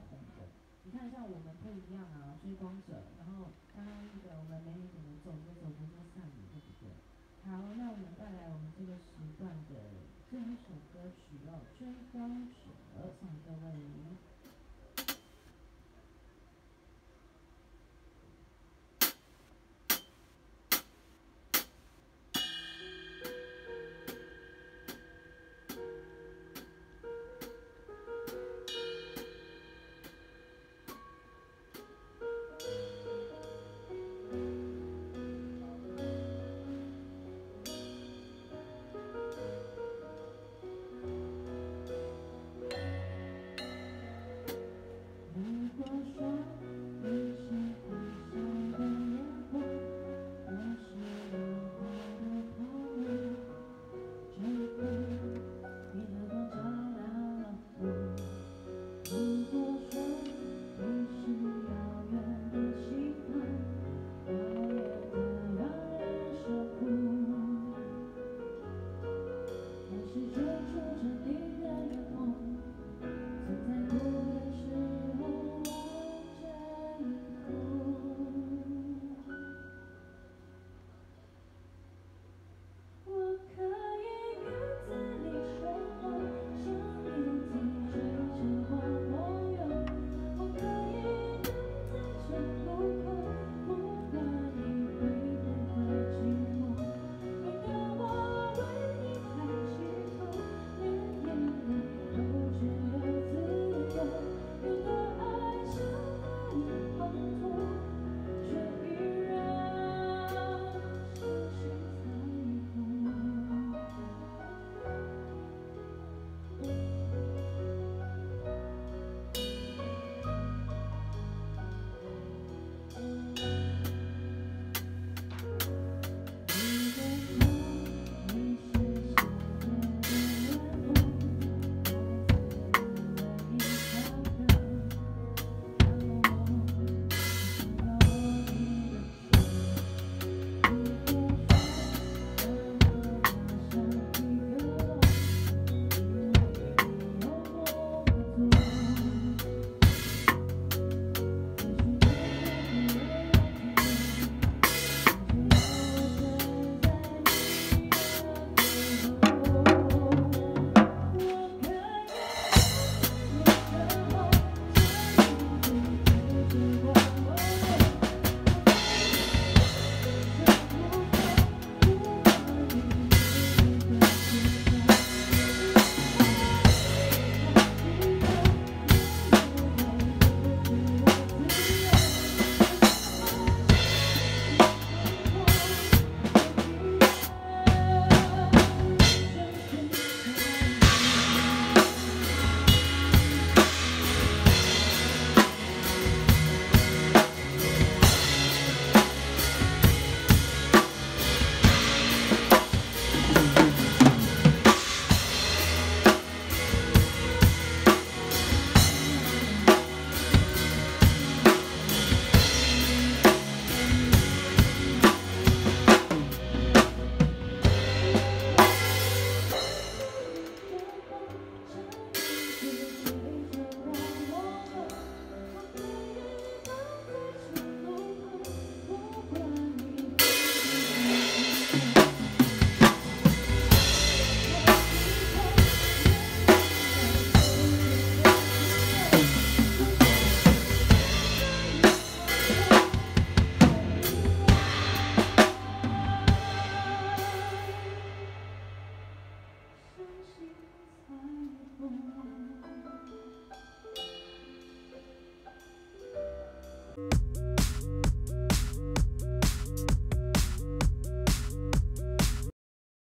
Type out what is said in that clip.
红的。你看像我们不一样啊，追光者，然后刚刚那个我们美女怎么走着走着就散了，对不对？好，那我们带来我们这个时段的最后一首歌曲哦，《追光者》，送给各位。